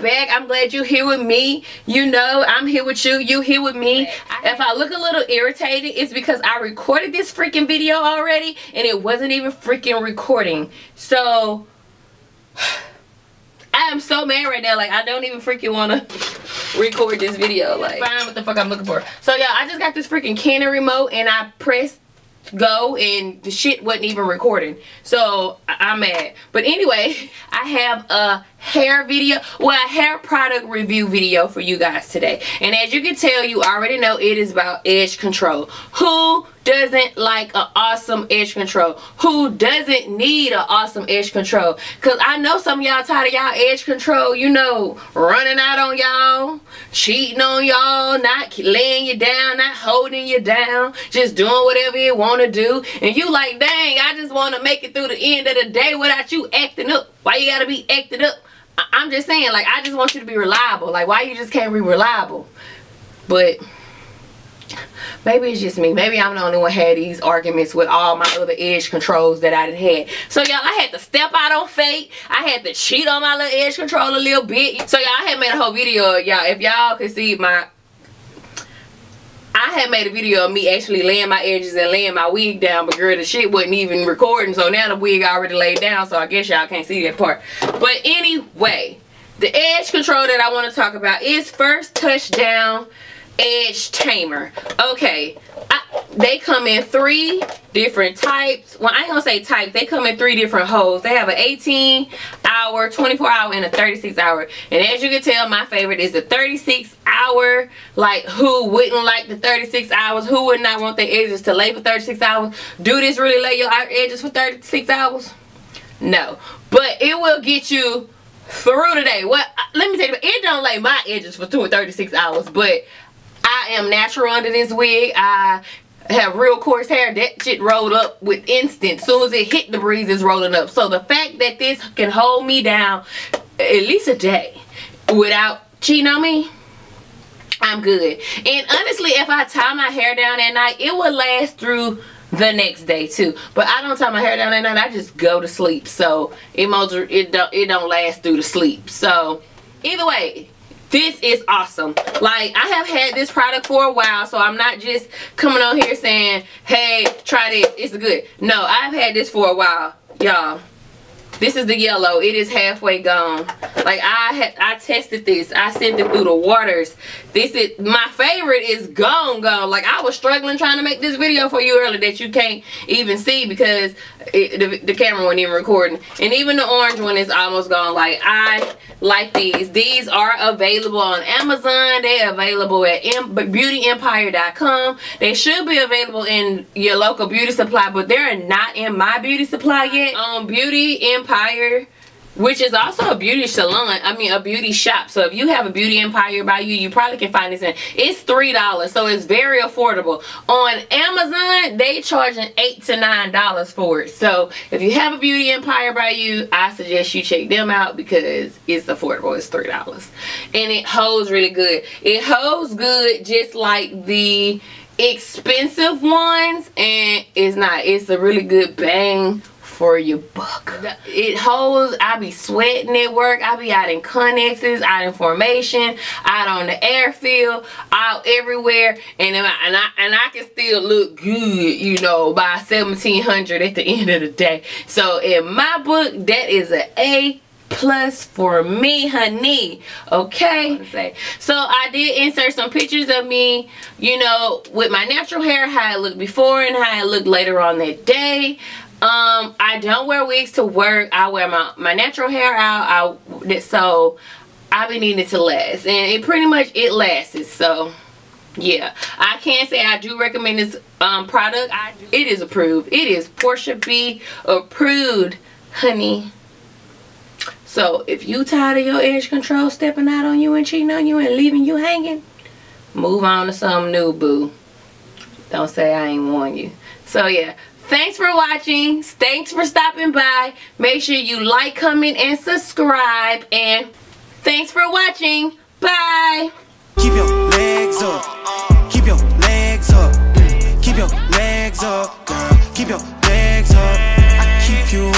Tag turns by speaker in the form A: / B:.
A: back. I'm glad you're here with me. You know, I'm here with you. You here with me. If I look a little irritated, it's because I recorded this freaking video already and it wasn't even freaking recording. So, I am so mad right now. Like, I don't even freaking want to record this video. Like, find what the fuck I'm looking for. So, yeah, I just got this freaking Canon remote and I pressed go and the shit wasn't even recording so i'm mad but anyway i have a hair video well a hair product review video for you guys today. And as you can tell you already know it is about edge control. Who doesn't like an awesome edge control? Who doesn't need an awesome edge control? Because i know some of y'all tired of y'all edge control you know running out on y'all cheating on y'all not laying you down not holding you down just doing whatever you want to do. And you like dang i just want to make it through the end of the day without you acting up why you gotta be acted up? I i'm just saying like i just want you to be reliable. Like why you just can't be reliable? But maybe it's just me. Maybe i'm the only one had these arguments with all my other edge controls that i had. So y'all i had to step out on fate. I had to cheat on my little edge control a little bit. So y'all I had made a whole video y'all if y'all could see my I had made a video of me actually laying my edges and laying my wig down, but girl, the shit wasn't even recording, so now the wig already laid down, so I guess y'all can't see that part. But anyway, the edge control that I want to talk about is First Touchdown Edge Tamer. Okay, I, they come in three different types. Well, I ain't gonna say types. They come in three different holes. They have an 18 hour, 24 hour, and a 36 hour. And as you can tell, my favorite is the 36 hour. Like, who wouldn't like the 36 hours? Who would not want their edges to lay for 36 hours? Do this really lay your edges for 36 hours? No. But it will get you through today day. What? Uh, let me tell you, it don't lay my edges for two or 36 hours, but I am natural under this wig. I have real coarse hair. That shit rolled up with instant. As soon as it hit the breeze, it's rolling up. So the fact that this can hold me down at least a day without cheating on me, I'm good. And honestly, if I tie my hair down at night, it will last through the next day too. But I don't tie my hair down at night. I just go to sleep. So it, it, don't, it don't last through the sleep. So either way, this is awesome. Like i have had this product for a while so i'm not just coming on here saying hey try this it's good. No i've had this for a while y'all this is the yellow. It is halfway gone. Like I I tested this. I sent it through the waters. This is my favorite is gone gone. Like I was struggling trying to make this video for you earlier that you can't even see because it, the, the camera wasn't even recording. And even the orange one is almost gone. Like I like these. These are available on Amazon. They're available at beautyempire.com. They should be available in your local beauty supply, but they're not in my beauty supply yet. On Beauty Empire Empire which is also a beauty salon i mean a beauty shop. So if you have a beauty empire by you you probably can find this in it's three dollars so it's very affordable. On amazon they charging eight to nine dollars for it. So if you have a beauty empire by you i suggest you check them out because it's affordable it's three dollars. And it holds really good. It holds good just like the expensive ones and it's not it's a really good bang for your buck. It holds, I be sweating at work. I be out in conexes, out in formation, out on the airfield, out everywhere. And, I, and, I, and I can still look good, you know, by 1700 at the end of the day. So in my book, that is an A plus for me honey okay so i did insert some pictures of me you know with my natural hair how it looked before and how it looked later on that day um, I don't wear wigs to work. I wear my, my natural hair out. I so I've been needing it to last. And it pretty much it lasts. So yeah. I can say I do recommend this um product. I do. It is approved. It is Porchia B approved, honey. So if you tired of your edge control stepping out on you and cheating on you and leaving you hanging, move on to something new, boo. Don't say I ain't warn you. So yeah, Thanks for watching. Thanks for stopping by. Make sure you like, comment, and subscribe. And thanks for watching. Bye. Keep your legs up. Keep your legs up. Keep your legs up, girl. Keep your legs up. I keep you